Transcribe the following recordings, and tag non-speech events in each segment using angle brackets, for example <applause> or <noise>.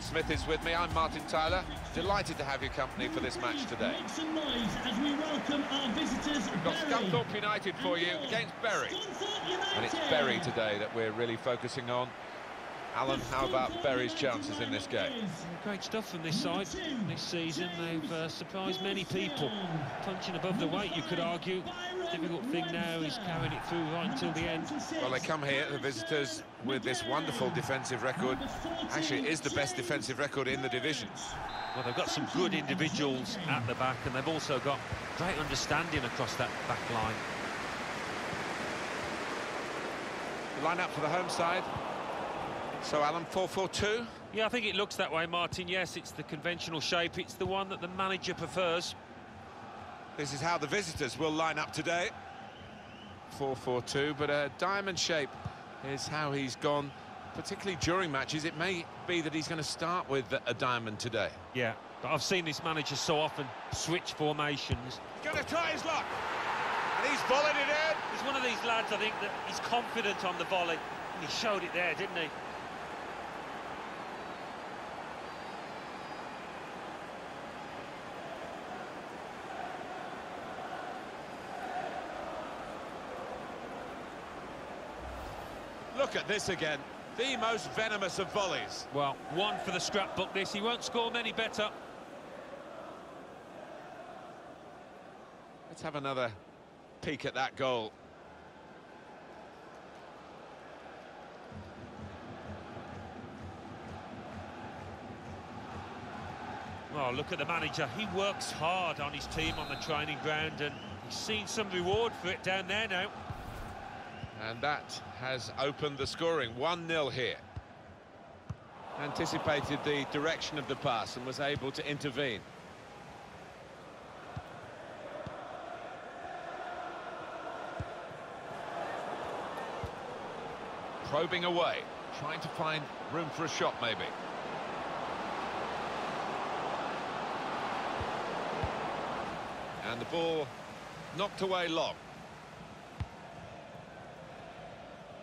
Alan Smith is with me. I'm Martin Tyler. Delighted to have your company for this match today. Make some noise as we welcome our visitors. We've got Scunthorpe United for you uh, against Bury. And it's Bury today that we're really focusing on. Alan, how about Bury's chances in this game? Great stuff from this side this season. They've uh, surprised many people. Punching above the weight, you could argue. Difficult thing now is carrying it through right until the end. Well, they come here, the visitors, with this wonderful defensive record. Actually, it is the best defensive record in the division. Well, they've got some good individuals at the back, and they've also got great understanding across that back line. Line up for the home side. So, Alan, 4-4-2. Yeah, I think it looks that way, Martin. Yes, it's the conventional shape. It's the one that the manager prefers. This is how the visitors will line up today. 4-4-2, but a diamond shape is how he's gone, particularly during matches. It may be that he's going to start with a diamond today. Yeah, but I've seen this manager so often switch formations. He's going to try his luck. And he's volleyed it in. He's one of these lads, I think, that he's confident on the volley. And he showed it there, didn't he? Look at this again. The most venomous of volleys. Well, one for the scrapbook this. He won't score many better. Let's have another peek at that goal. Oh, look at the manager. He works hard on his team on the training ground and he's seen some reward for it down there now. And that has opened the scoring. 1-0 here. Anticipated the direction of the pass and was able to intervene. Probing away, trying to find room for a shot maybe. And the ball knocked away long.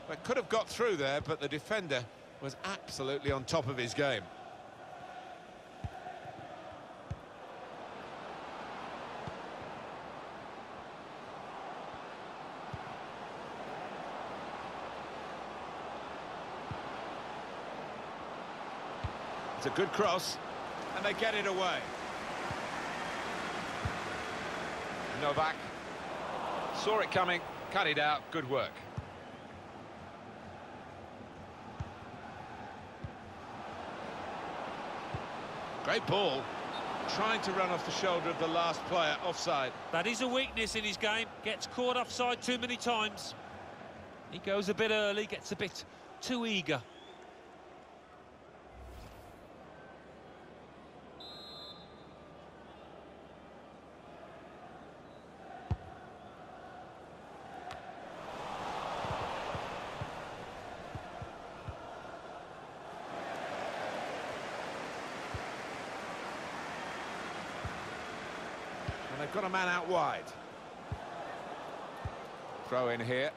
But could have got through there, but the defender was absolutely on top of his game. It's a good cross, and they get it away. Novak saw it coming, cut it out, good work. Great ball. Trying to run off the shoulder of the last player, offside. That is a weakness in his game. Gets caught offside too many times. He goes a bit early, gets a bit too eager. And they've got a man out wide. Throw in here.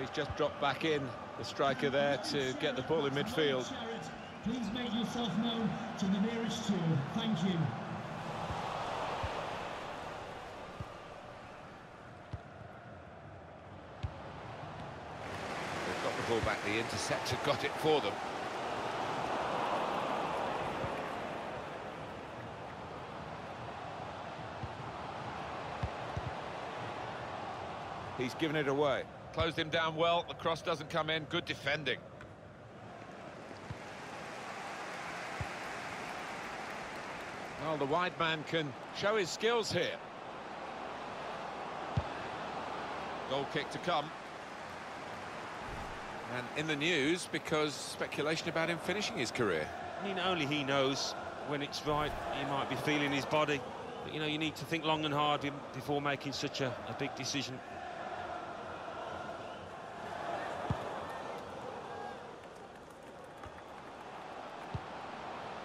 He's just dropped back in, the striker there, to get the ball in midfield. Please make yourself known to the nearest two. Thank you. They've got the interceptor got it for them. He's given it away. Closed him down well, the cross doesn't come in, good defending. Well, the wide man can show his skills here. Goal kick to come. And in the news because speculation about him finishing his career. I mean, only he knows when it's right. He might be feeling his body. But, you know, you need to think long and hard before making such a, a big decision.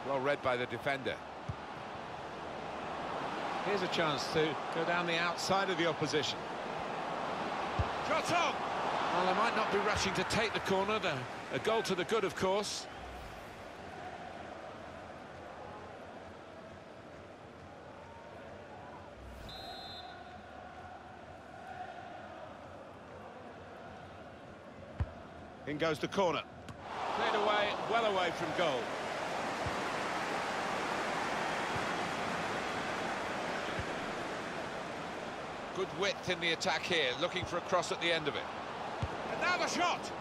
Well read by the defender. Here's a chance to go down the outside of the opposition. Shot on! Well, they might not be rushing to take the corner. The, a goal to the good, of course. In goes the corner. Cleared away, well away from goal. Good width in the attack here, looking for a cross at the end of it. Now the shot!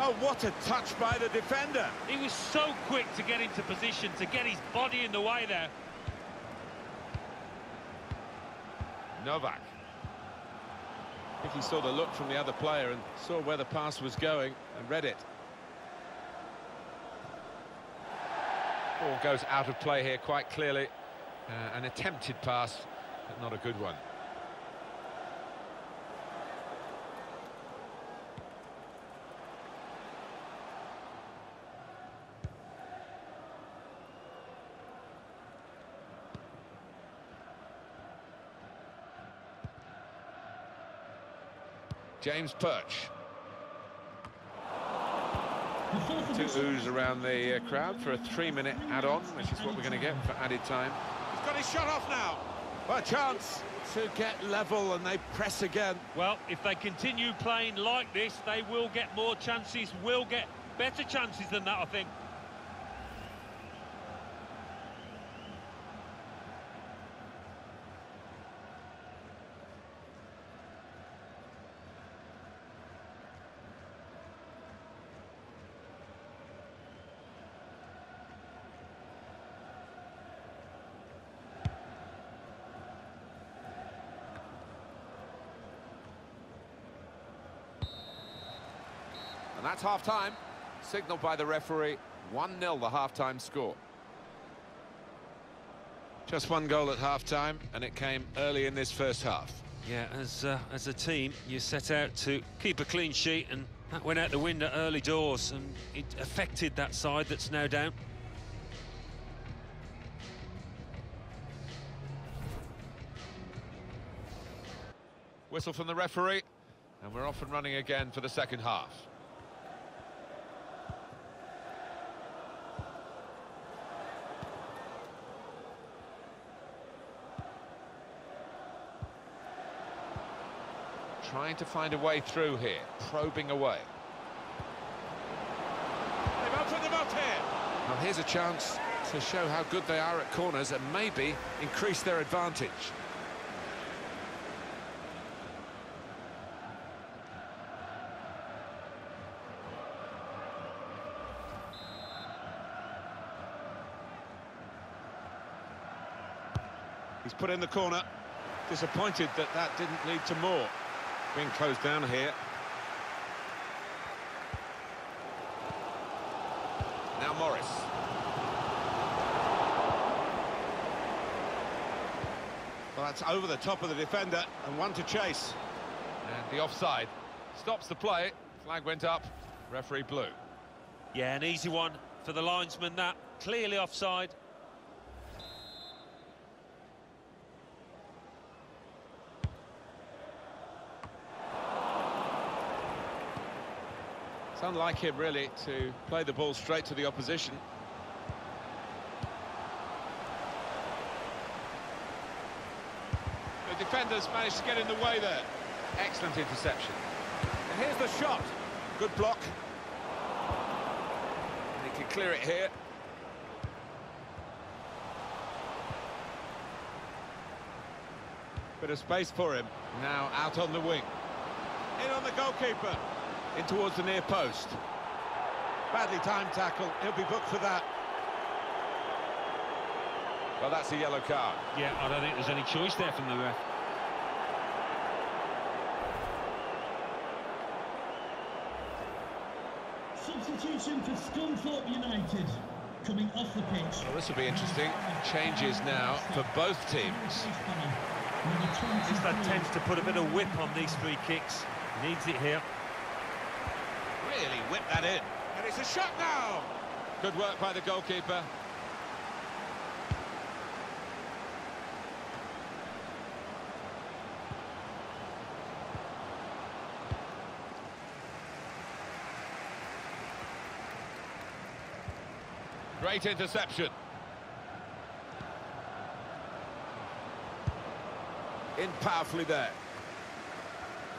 Oh, what a touch by the defender! He was so quick to get into position, to get his body in the way there. Novak. I think he saw the look from the other player and saw where the pass was going and read it. Ball goes out of play here quite clearly. Uh, an attempted pass, but not a good one. James Perch. Two oohs around the uh, crowd for a three-minute add-on, which is what we're going to get for added time. He's got his shot off now. Well, a chance to get level, and they press again. Well, if they continue playing like this, they will get more chances, will get better chances than that, I think. That's half-time, signalled by the referee, 1-0 the half-time score. Just one goal at half-time, and it came early in this first half. Yeah, as uh, as a team, you set out to keep a clean sheet, and that went out the window early doors, and it affected that side that's now down. Whistle from the referee, and we're off and running again for the second half. Trying to find a way through here, probing away. They've opened them up here. Well, here's a chance to show how good they are at corners and maybe increase their advantage. He's put in the corner. Disappointed that that didn't lead to more. Being closed down here. Now Morris. Well, that's over the top of the defender and one to chase. And the offside stops the play. Flag went up. Referee blew. Yeah, an easy one for the linesman, that. Clearly offside. It's unlike him, really, to play the ball straight to the opposition. The defenders managed to get in the way there. Excellent interception. And here's the shot. Good block. And he can clear it here. Bit of space for him. Now out on the wing. In on the goalkeeper. In towards the near post. Badly timed tackle. He'll be booked for that. Well, that's a yellow card. Yeah, I don't think there's any choice there from the ref. Substitution for Scunthorpe United. Coming off the pitch. Well, this will be interesting. Changes now for both teams. Just that tends to put a bit of whip on these free kicks. Needs it here whip that in. And it's a shot now. Good work by the goalkeeper. Great interception. In powerfully there.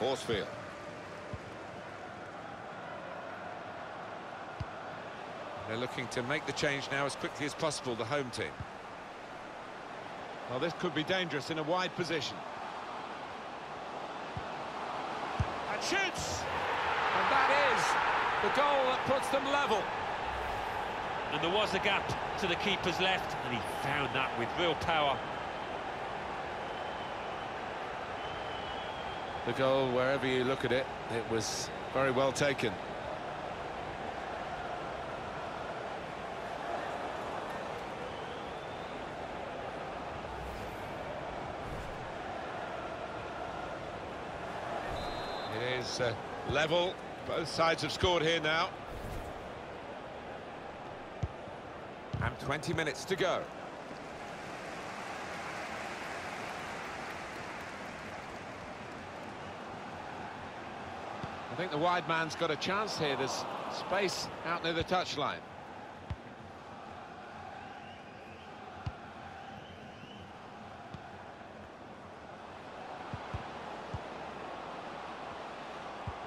Horsfield. They're looking to make the change now as quickly as possible, the home team. Well, this could be dangerous in a wide position. And shoots! And that is the goal that puts them level. And there was a gap to the keeper's left, and he found that with real power. The goal, wherever you look at it, it was very well taken. It is uh, level. Both sides have scored here now. And 20 minutes to go. I think the wide man's got a chance here. There's space out near the touchline.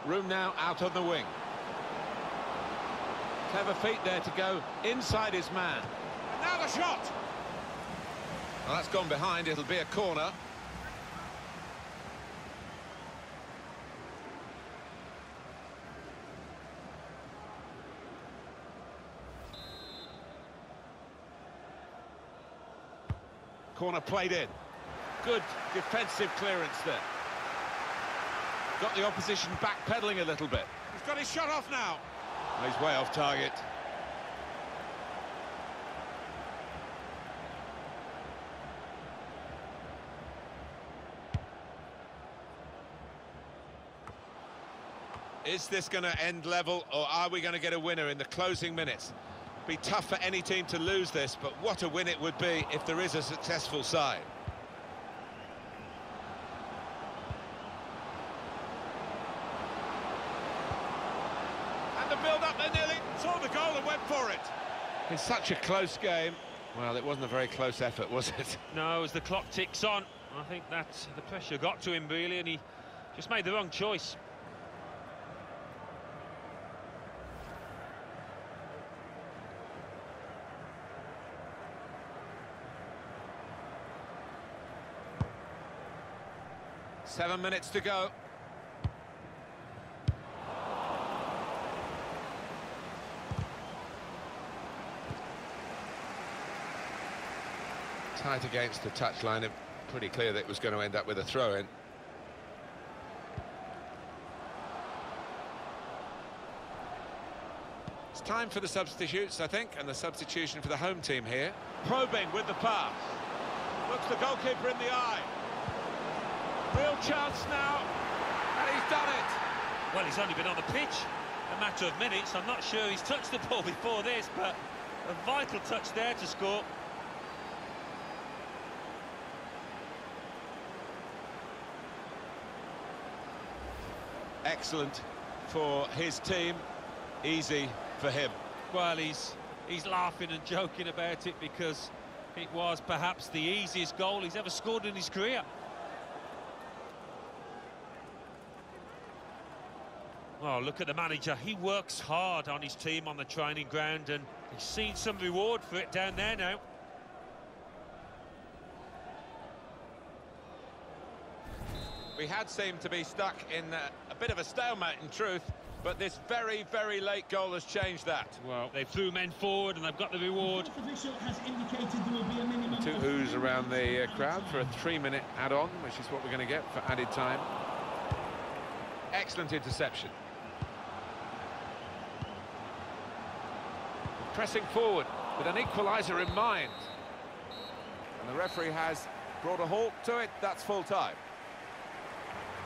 Room now out on the wing. Clever feet there to go inside his man. And now the shot! Well, that's gone behind. It'll be a corner. Corner played in. Good defensive clearance there. Got the opposition backpedaling a little bit. He's got his shot off now. He's way off target. Is this going to end level, or are we going to get a winner in the closing minutes? Be tough for any team to lose this, but what a win it would be if there is a successful side. And the build-up, they nearly saw the goal and went for it. It's such a close game. Well, it wasn't a very close effort, was it? <laughs> No, as the clock ticks on, I think that the pressure got to him really, and he just made the wrong choice. Seven minutes to go. Tight against the touchline, and pretty clear that it was going to end up with a throw-in. It's time for the substitutes, I think, and the substitution for the home team here. Probing with the pass. Looks the goalkeeper in the eye. Real chance now, and he's done it. Well, he's only been on the pitch a matter of minutes. I'm not sure he's touched the ball <laughs> before this, but a vital touch there to score. Excellent for his team, easy for him. Well, he's he's laughing and joking about it because it was perhaps the easiest goal he's ever scored in his career. Oh, look at the manager. He works hard on his team on the training ground and he's seen some reward for it down there now. We had seemed to be stuck in uh, a bit of a stalemate in truth, but this very, very late goal has changed that. Well, they threw men forward and they've got the reward. Official has indicated there will be a minimum Two of who's around the uh, crowd for a three-minute add-on, which is what we're going to get for added time. Excellent interception. Pressing forward with an equaliser in mind. And the referee has brought a halt to it. That's full time.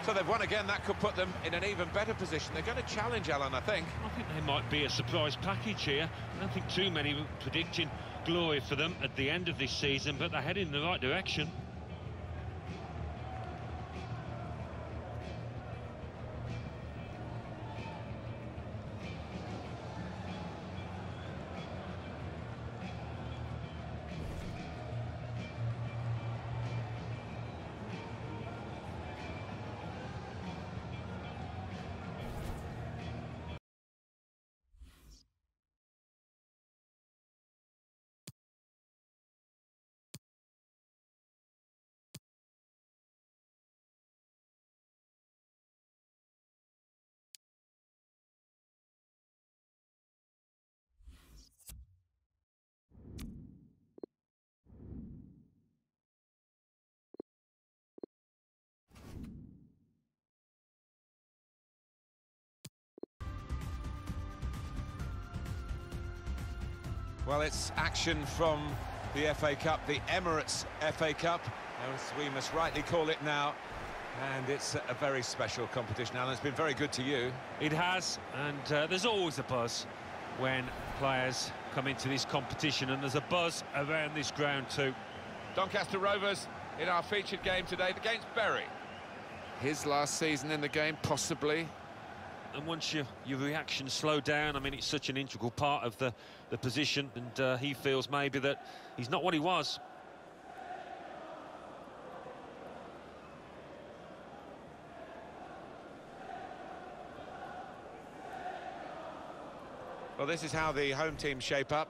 So they've won again. That could put them in an even better position. They're going to challenge Alan, I think. I think there might be a surprise package here. I don't think too many were predicting glory for them at the end of this season, but they're heading in the right direction. Well, it's action from the FA Cup, the Emirates FA Cup, as we must rightly call it now. And it's a very special competition, Alan. It's been very good to you. It has, and uh, there's always a buzz when players come into this competition, and there's a buzz around this ground too. Doncaster Rovers in our featured game today against Bury. His last season in the game, possibly. And once your your reactions slow down, I mean, it's such an integral part of the, the position, and uh, he feels maybe that he's not what he was. Well, this is how the home team shape up.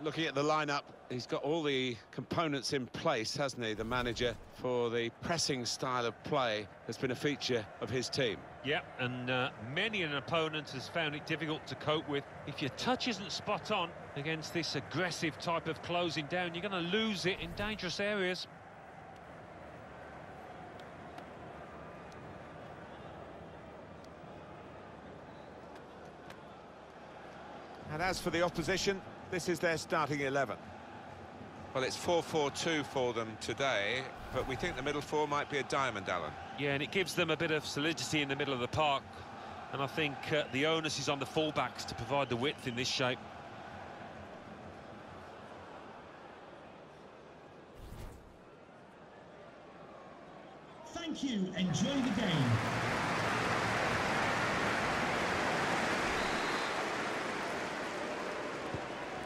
Looking at the lineup, he's got all the components in place, hasn't he, the manager, for the pressing style of play has been a feature of his team. Yeah, and uh, many an opponent has found it difficult to cope with. If your touch isn't spot on against this aggressive type of closing down, you're going to lose it in dangerous areas. And as for the opposition, this is their starting 11. Well, it's 4-4-2 for them today, but we think the middle four might be a diamond, Alan. Yeah, and it gives them a bit of solidity in the middle of the park. And I think uh, the onus is on the fullbacks to provide the width in this shape. Thank you. Enjoy the game.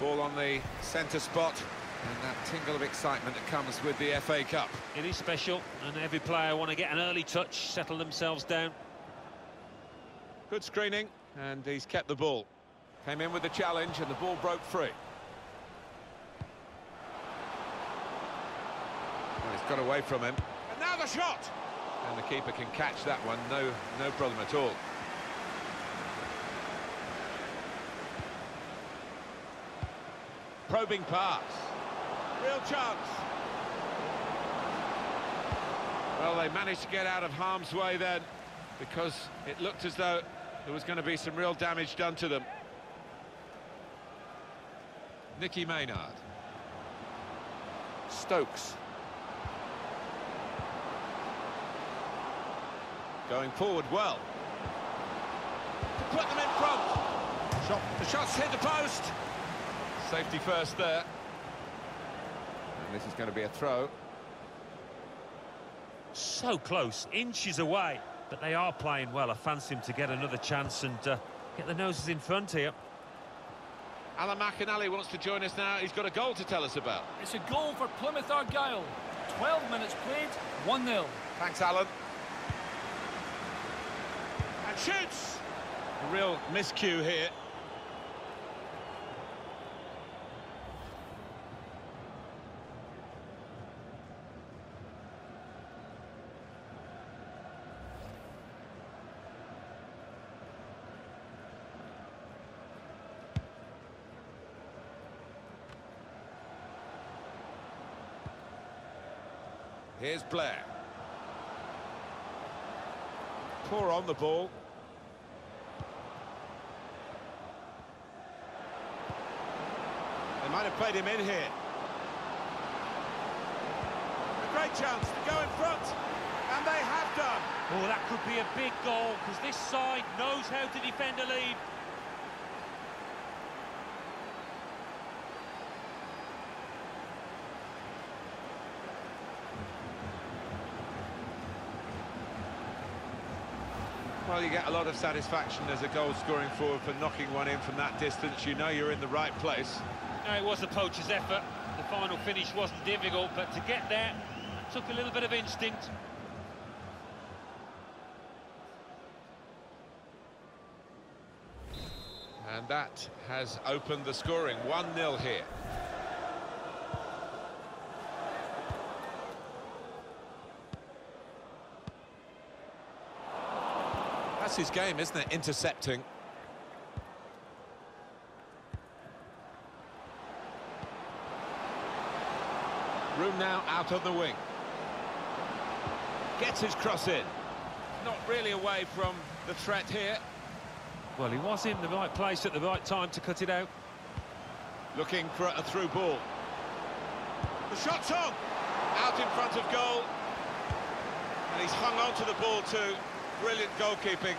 Ball on the centre spot, and that tingle of excitement that comes with the FA Cup. It is special, and every player want to get an early touch, settle themselves down. Good screening, and he's kept the ball. Came in with the challenge, and the ball broke free. Well, he's got away from him. And now the shot! And the keeper can catch that one, no, no problem at all. Probing pass. Real chance. Well, they managed to get out of harm's way then because it looked as though there was going to be some real damage done to them. Nicky Maynard. Stokes. Going forward well. To put them in front. Shot. The shot's hit the post. Safety first there. And this is going to be a throw. So close, inches away, but they are playing well. I fancy him to get another chance and uh, get the noses in front here. Alan McInally wants to join us now. He's got a goal to tell us about. It's a goal for Plymouth Argyle. 12 minutes played, 1-0. Thanks, Alan. And shoots! A real miscue here. Here's Blair. Poor on the ball. They might have played him in here. A great chance to go in front, and they have done. Oh, that could be a big goal, because this side knows how to defend a lead. Well, you get a lot of satisfaction as a goal-scoring forward for knocking one in from that distance. You know you're in the right place. No, it was the poacher's effort. The final finish wasn't difficult, but to get there took a little bit of instinct. And that has opened the scoring. 1-0 here. His game, isn't it? Intercepting. Room now out on the wing. Gets his cross in. Not really away from the threat here. Well, he was in the right place at the right time to cut it out. Looking for a through ball. The shot's on! Out in front of goal. And he's hung on to the ball too. Brilliant goalkeeping.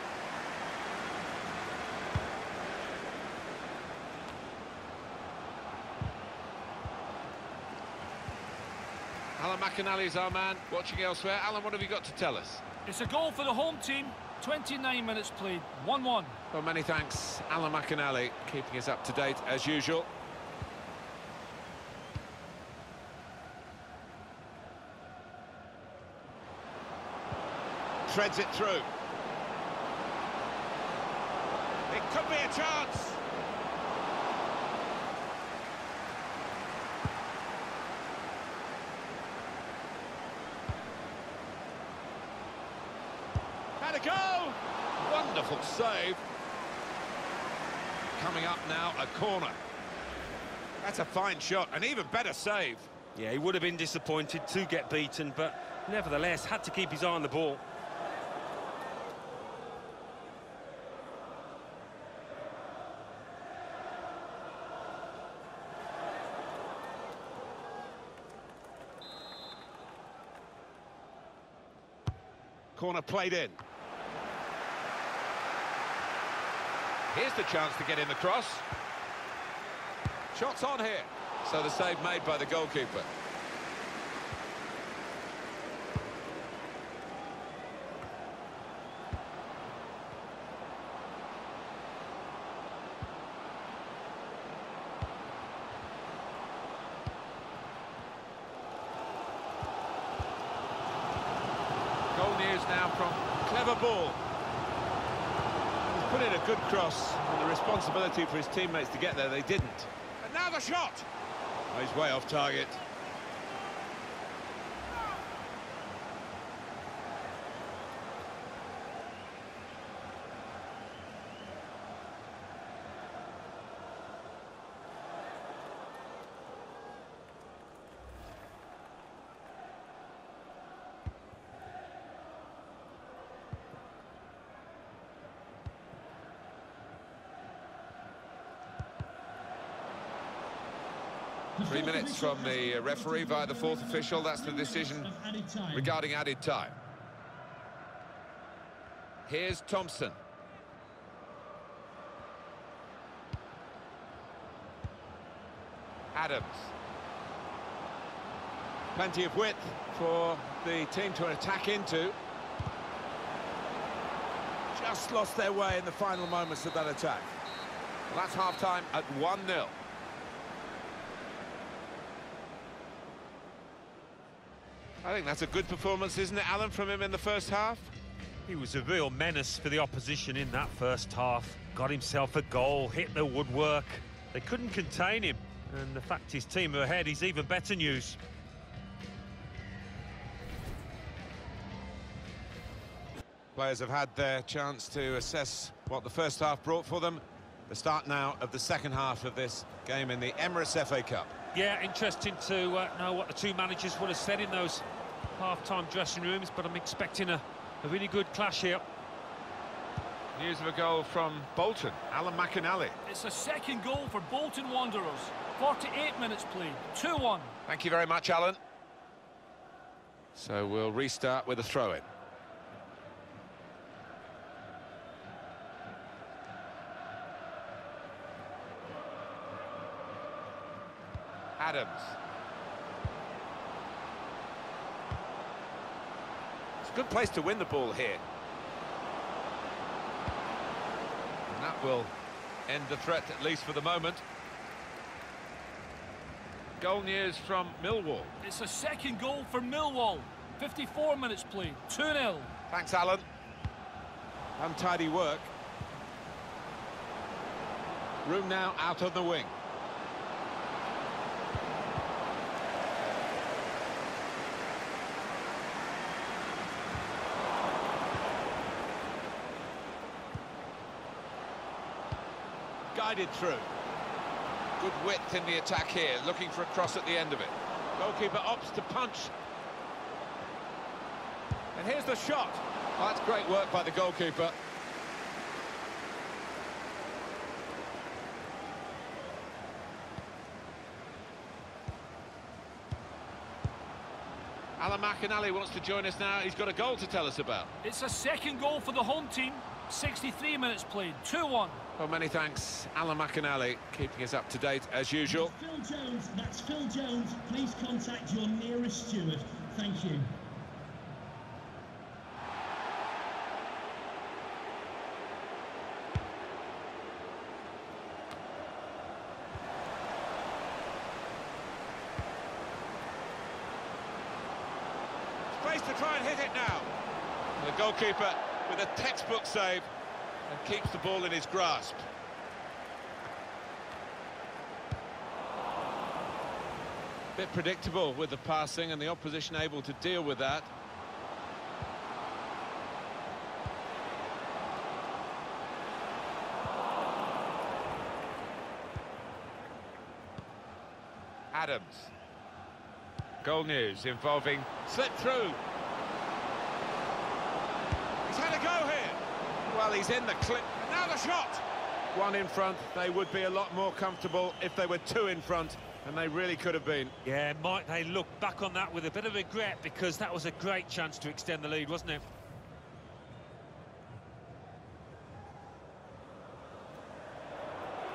Alan McInally's our man, watching elsewhere. Alan, what have you got to tell us? It's a goal for the home team. 29 minutes played, 1-1. Well, many thanks, Alan McInally, keeping us up to date as usual. Treads it through. It could be a chance. Had a go! Wonderful save. Coming up now, a corner. That's a fine shot, an even better save. Yeah, he would have been disappointed to get beaten, but nevertheless had to keep his eye on the ball. Corner played in. Here's the chance to get in the cross. Shots on here. So the save made by the goalkeeper. Goal news now from clever ball. Put in a good cross, and the responsibility for his teammates to get there, they didn't. And now the shot! Oh, he's way off target. Three minutes from the referee via the fourth official. That's the decision regarding added time. Here's Thompson. Adams. Plenty of width for the team to attack into. Just lost their way in the final moments of that attack. Well, that's half-time at 1-0. I think that's a good performance, isn't it, Alan, from him in the first half? He was a real menace for the opposition in that first half. Got himself a goal, hit the woodwork. They couldn't contain him. And the fact his team are ahead is even better news. Players have had their chance to assess what the first half brought for them. The start now of the second half of this game in the Emirates FA Cup. Yeah, interesting to uh, know what the two managers would have said in those half-time dressing rooms, but I'm expecting a, a really good clash here. News of a goal from Bolton, Alan McInally. It's a second goal for Bolton Wanderers. 48 minutes played, 2-1. Thank you very much, Alan. So we'll restart with a throw-in. Adams. It's a good place to win the ball here. And that will end the threat, at least for the moment. Goal news from Millwall. It's a second goal for Millwall. 54 minutes played, 2-0. Thanks, Alan. Untidy work. Room now out on the wing. guided through. Good width in the attack here, looking for a cross at the end of it. Goalkeeper opts to punch. And here's the shot. Oh, that's great work by the goalkeeper. Alan McInally wants to join us now. He's got a goal to tell us about. It's a second goal for the home team. 63 minutes played, 2-1. Well, many thanks, Alan McInally, keeping us up to date as usual. Phil Jones, that's Phil Jones. Please contact your nearest steward. Thank you. Space to try and hit it now. The goalkeeper with a textbook save and keeps the ball in his grasp. Bit predictable with the passing and the opposition able to deal with that. Adams. Goal news involving slip through. He's had a go here. Well, he's in the clip. And now the shot. One in front. They would be a lot more comfortable if they were two in front, and they really could have been. Yeah, might they look back on that with a bit of regret because that was a great chance to extend the lead, wasn't it?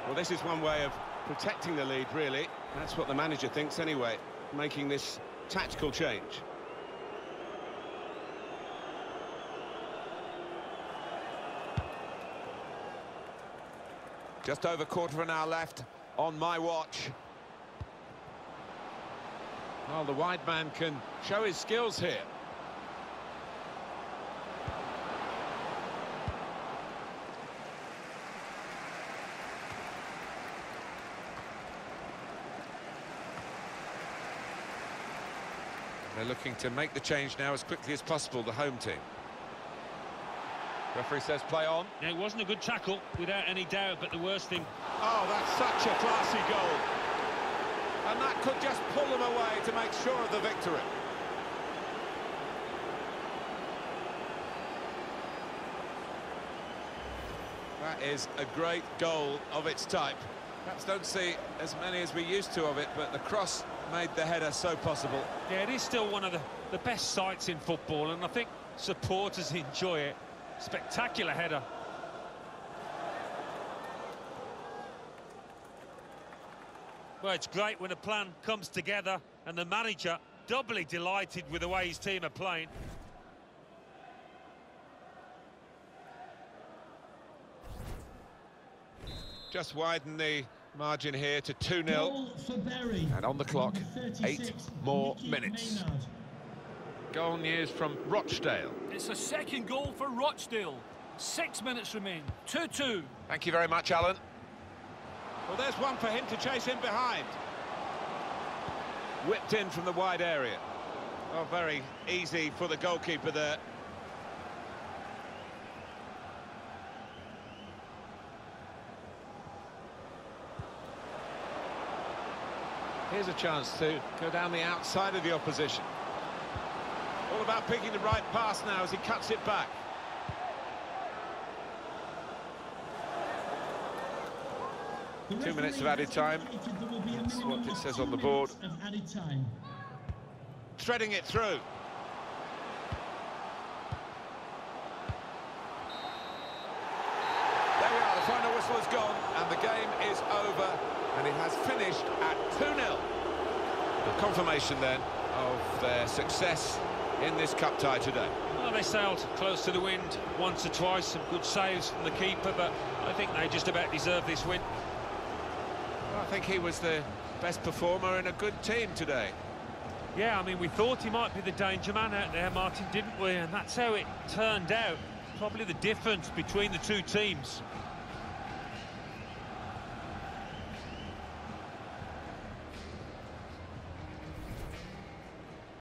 Well, this is one way of protecting the lead, really. That's what the manager thinks anyway, making this tactical change. Just over quarter of an hour left on my watch. Well, the wide man can show his skills here. They're looking to make the change now as quickly as possible, the home team. Referee says play on. Now, it wasn't a good tackle, without any doubt, but the worst thing... Oh, that's such a classy goal. And that could just pull them away to make sure of the victory. That is a great goal of its type. Perhaps don't see as many as we used to of it, but the cross made the header so possible. Yeah, it is still one of the, the best sights in football, and I think supporters <laughs> enjoy it. Spectacular header. Well, it's great when a plan comes together and the manager doubly delighted with the way his team are playing. Just widen the margin here to 2-0. Goal for Bury. And on the clock, eight more minutes. Maynard. Goal news from Rochdale. It's a second goal for Rochdale. Six minutes remain, 2-2. Thank you very much, Alan. Well, there's one for him to chase in behind. Whipped in from the wide area. Oh, very easy for the goalkeeper there. Here's a chance to go down the outside of the opposition. All about picking the right pass now as he cuts it back. Two minutes of added time. indicated there will be a That's what it says on the board. minutes Of added time. Threading it through. There we are, the final whistle is gone and the game is over and it has finished at 2-0. A confirmation then of their success in this cup tie today. Well, they sailed close to the wind once or twice, some good saves from the keeper, but I think they just about deserve this win. Well, I think he was the best performer in a good team today. Yeah, I mean, we thought he might be the danger man out there, Martin, didn't we? And that's how it turned out. Probably the difference between the two teams.